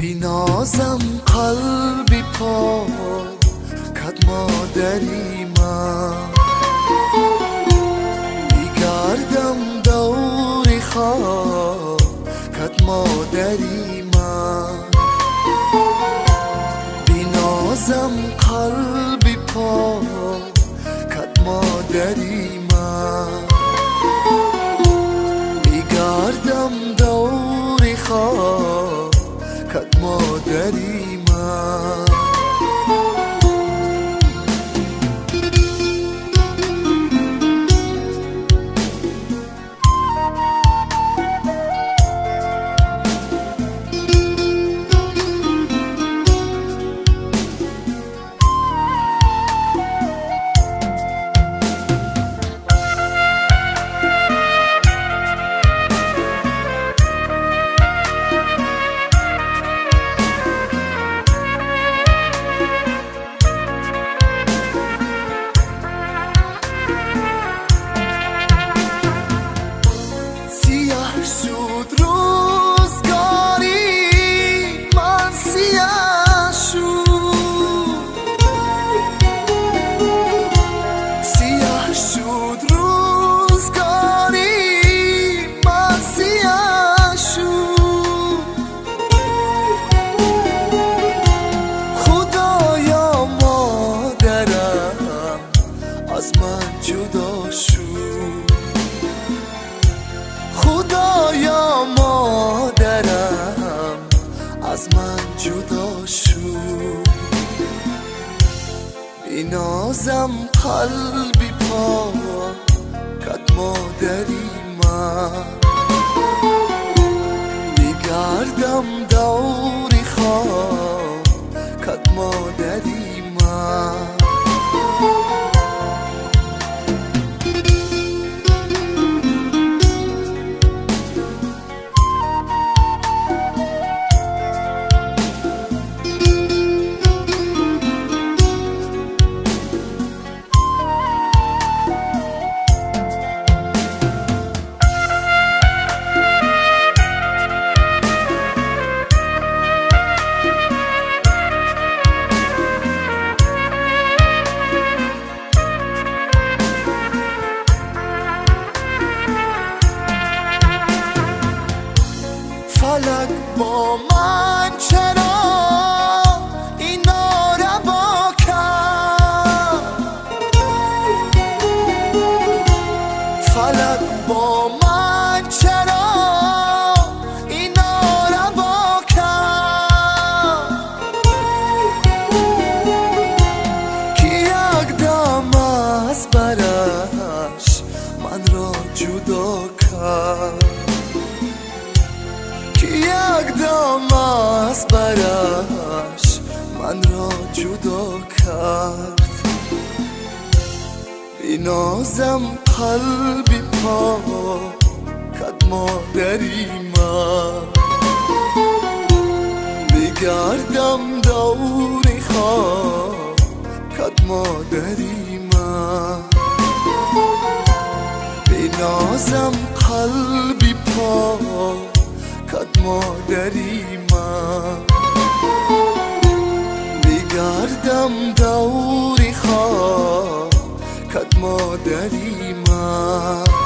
بینازم قلبی پا کد مادری من. میگردم دوری خواه کد مادری من. بینازم قلبی پا کد مادری من. میگردم دوری خواه مادری شد خدایا مادرم از من جدا شد بینازم قلبی پا کد مادری من. میگردم Lạc bỏ mãi از برش من را جدا کرد. بینازم قلبی پا کد مادری من. بگردم دوری خواه کد مادری من. بینازم قلبی پا کد مادری من میگردم دوری خواه کد مادری من